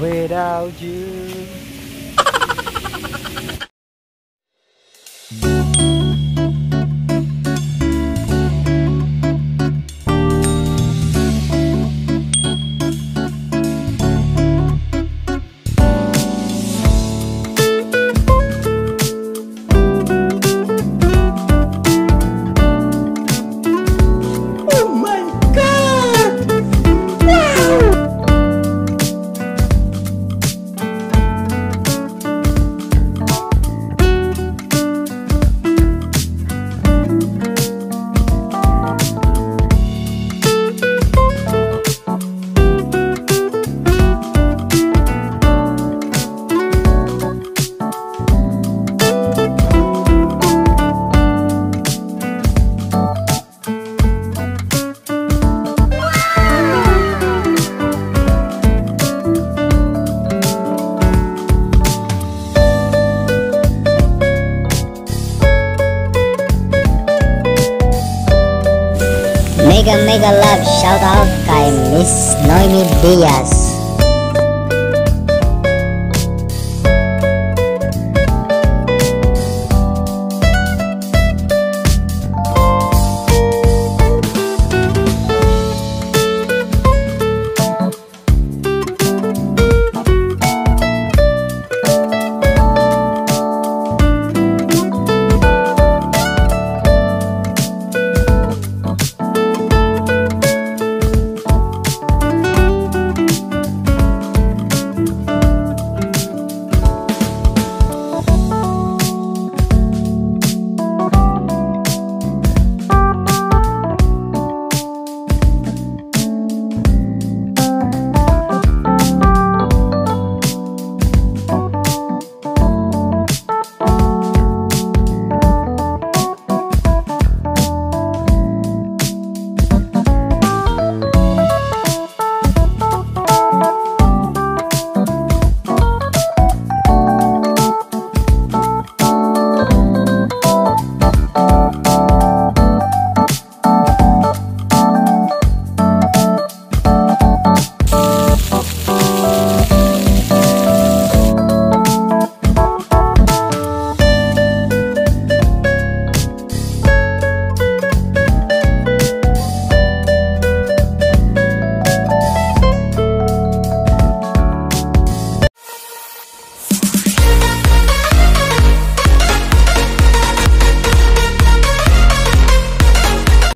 without you. Mega mega love shoutout kay Miss Noemi Diaz.